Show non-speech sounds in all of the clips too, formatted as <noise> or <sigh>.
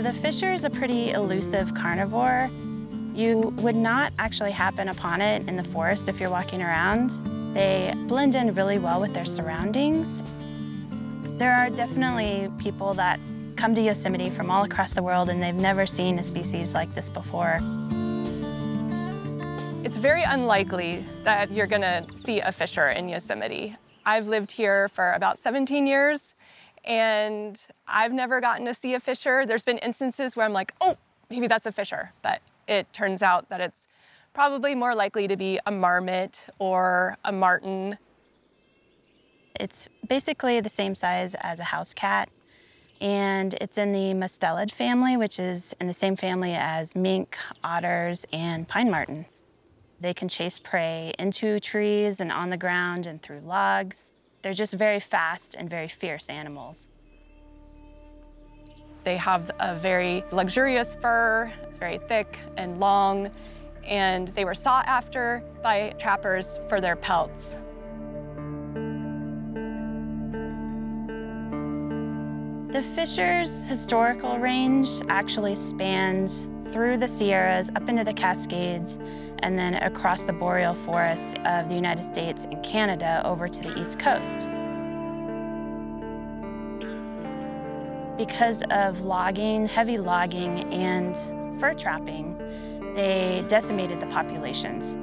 The fisher is a pretty elusive carnivore. You would not actually happen upon it in the forest if you're walking around. They blend in really well with their surroundings. There are definitely people that come to Yosemite from all across the world and they've never seen a species like this before. It's very unlikely that you're gonna see a fisher in Yosemite. I've lived here for about 17 years and I've never gotten to see a fisher. There's been instances where I'm like, oh, maybe that's a fisher, but it turns out that it's probably more likely to be a marmot or a marten. It's basically the same size as a house cat, and it's in the mustelid family, which is in the same family as mink, otters, and pine martens. They can chase prey into trees and on the ground and through logs. They're just very fast and very fierce animals. They have a very luxurious fur. It's very thick and long, and they were sought after by trappers for their pelts. The Fisher's historical range actually spans through the Sierras, up into the Cascades, and then across the boreal forests of the United States and Canada over to the East Coast. Because of logging, heavy logging, and fur trapping, they decimated the populations.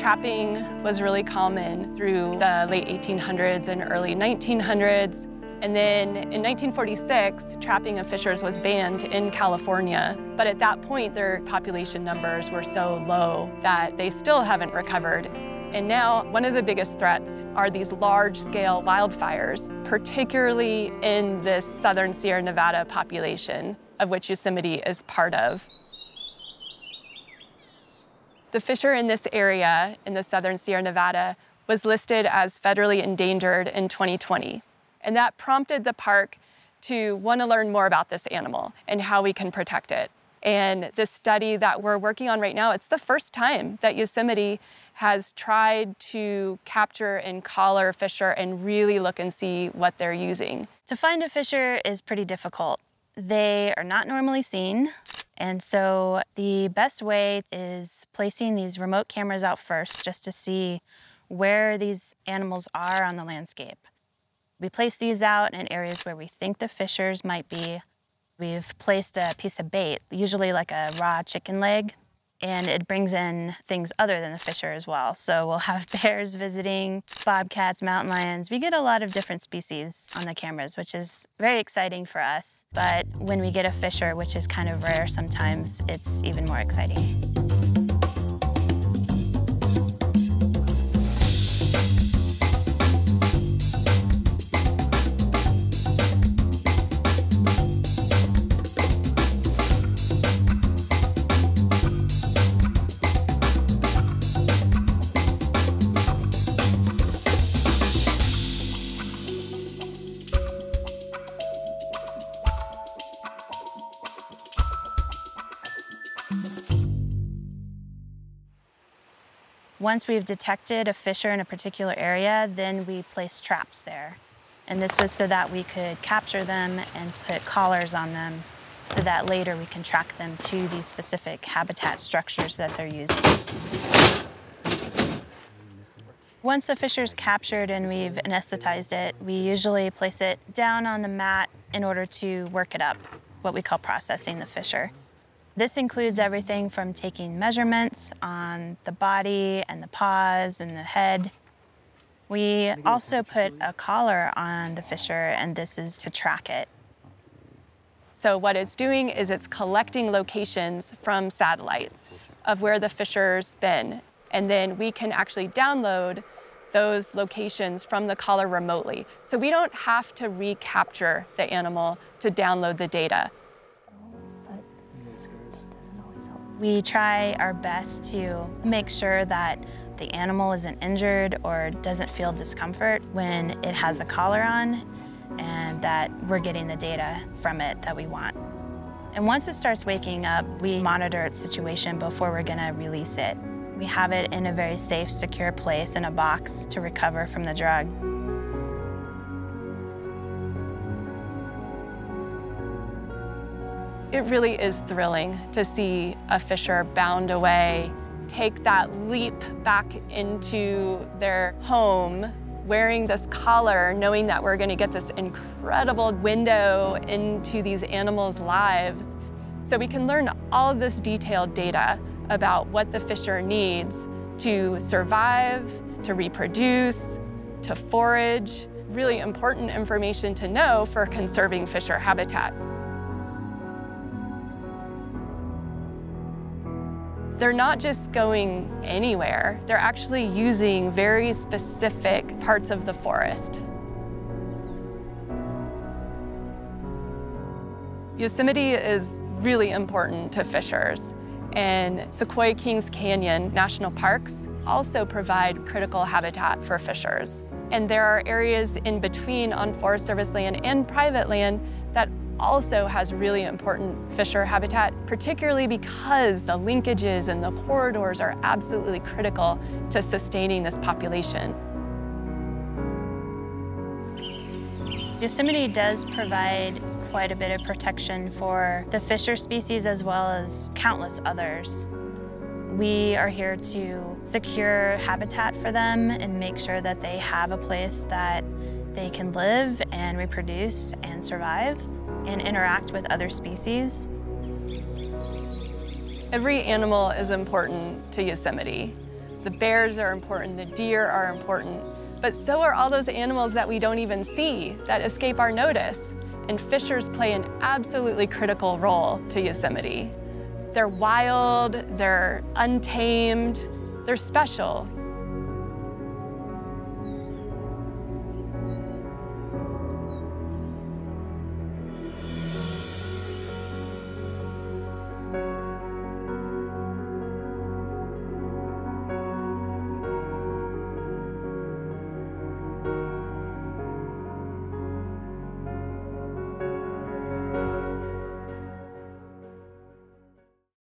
Trapping was really common through the late 1800s and early 1900s. And then in 1946, trapping of fishers was banned in California. But at that point, their population numbers were so low that they still haven't recovered. And now, one of the biggest threats are these large-scale wildfires, particularly in this southern Sierra Nevada population, of which Yosemite is part of. The fisher in this area, in the southern Sierra Nevada, was listed as federally endangered in 2020. And that prompted the park to want to learn more about this animal and how we can protect it. And this study that we're working on right now, it's the first time that Yosemite has tried to capture and collar fisher and really look and see what they're using. To find a fisher is pretty difficult. They are not normally seen. And so the best way is placing these remote cameras out first just to see where these animals are on the landscape. We place these out in areas where we think the fishers might be. We've placed a piece of bait, usually like a raw chicken leg, and it brings in things other than the fisher as well. So we'll have <laughs> bears visiting, bobcats, mountain lions. We get a lot of different species on the cameras, which is very exciting for us. But when we get a fisher, which is kind of rare sometimes, it's even more exciting. Once we've detected a fisher in a particular area, then we place traps there. And this was so that we could capture them and put collars on them so that later we can track them to these specific habitat structures that they're using. Once the fisher is captured and we've anesthetized it, we usually place it down on the mat in order to work it up, what we call processing the fisher. This includes everything from taking measurements on the body and the paws and the head. We also put a collar on the fisher and this is to track it. So what it's doing is it's collecting locations from satellites of where the fisher's been. And then we can actually download those locations from the collar remotely. So we don't have to recapture the animal to download the data. We try our best to make sure that the animal isn't injured or doesn't feel discomfort when it has the collar on and that we're getting the data from it that we want. And once it starts waking up, we monitor its situation before we're gonna release it. We have it in a very safe, secure place in a box to recover from the drug. It really is thrilling to see a fisher bound away, take that leap back into their home, wearing this collar, knowing that we're gonna get this incredible window into these animals' lives. So we can learn all of this detailed data about what the fisher needs to survive, to reproduce, to forage, really important information to know for conserving fisher habitat. They're not just going anywhere, they're actually using very specific parts of the forest. Yosemite is really important to fishers, and Sequoia Kings Canyon National Parks also provide critical habitat for fishers. And there are areas in between on Forest Service land and private land that also has really important fisher habitat, particularly because the linkages and the corridors are absolutely critical to sustaining this population. Yosemite does provide quite a bit of protection for the fisher species as well as countless others. We are here to secure habitat for them and make sure that they have a place that they can live and reproduce and survive and interact with other species. Every animal is important to Yosemite. The bears are important, the deer are important, but so are all those animals that we don't even see that escape our notice. And fishers play an absolutely critical role to Yosemite. They're wild, they're untamed, they're special.